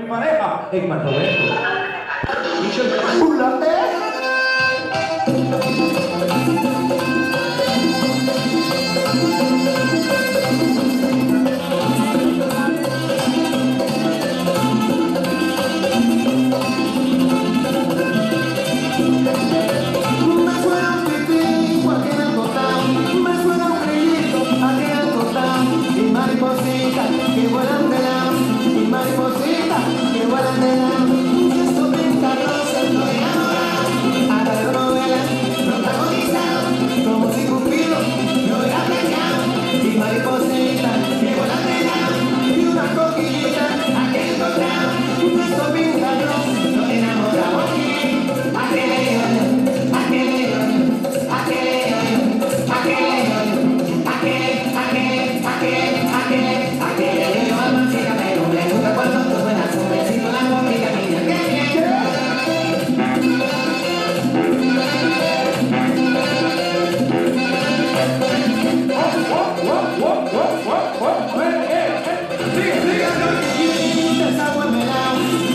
mi pareja, en Roberto. Y yo, you, that's how I'm allowed.